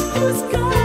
Who's gone?